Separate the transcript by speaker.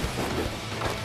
Speaker 1: やった。